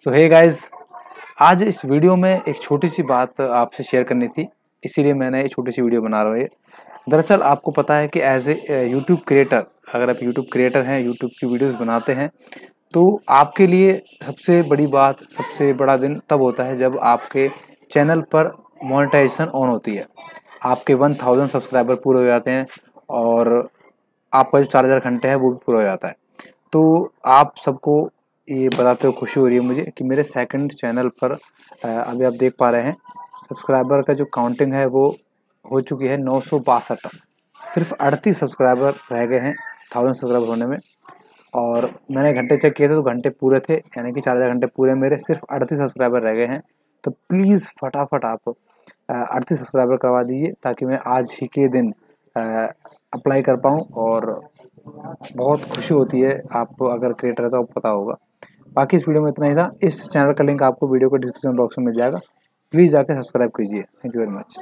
सो hey guys आज इस video में एक छोटी सी बात आपसे शेयर करनी थी। इसीलिए मैंने ये छोटी सी वीडियो बना रहा हूँ दरअसल आपको पता है कि एज ए यूट्यूब क्रिएटर अगर आप यूट्यूब क्रिएटर हैं यूट्यूब की वीडियोस बनाते हैं तो आपके लिए सबसे बड़ी बात, सबसे बड़ा दिन तब होता है जब आपके चैनल पर मोनेटाइजेशन ऑन होती है। आपके वन थाउज़ेंड सब्सक्राइबर पूरे हो जाते हैं और आपका जो चार हज़ार घंटे है वो भी पूरा हो जाता है। तो आप सबको ये बताते हुए खुशी हो रही है मुझे कि मेरे सेकंड चैनल पर अभी आप देख पा रहे हैं सब्सक्राइबर का जो काउंटिंग है वो हो चुकी है नौ सौ बासठ। सिर्फ़ अड़तीस सब्सक्राइबर रह गए हैं थाउज़ेंड सब्सक्राइबर होने में। और मैंने घंटे चेक किए थे तो घंटे पूरे थे, यानी कि चार हज़ार घंटे पूरे मेरे सिर्फ़ अड़तीस सब्सक्राइबर रह गए हैं। तो प्लीज़ फटाफट आप अड़तीस सब्सक्राइबर करवा दीजिए ताकि मैं आज ही के दिन अप्लाई कर पाऊँ और बहुत खुशी होती है। आप अगर क्रिएटर है तो आपको पता होगा। बाकी इस वीडियो में इतना ही था। इस चैनल का लिंक आपको वीडियो को डिस्क्रिप्शन बॉक्स में मिल जाएगा। प्लीज़ जाकर सब्सक्राइब कीजिए। Thank you very much